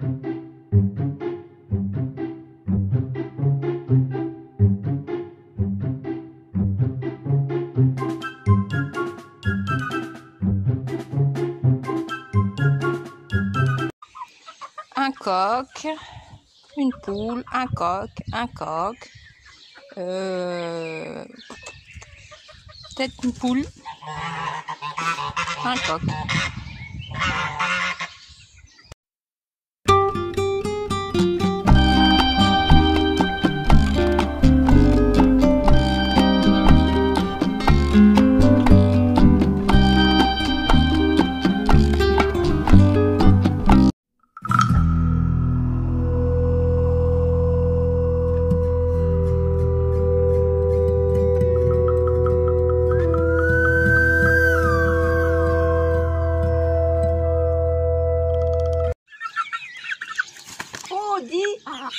un coq, une poule, un coq, un coq, euh, peut-être une poule, un coq. Dis ah.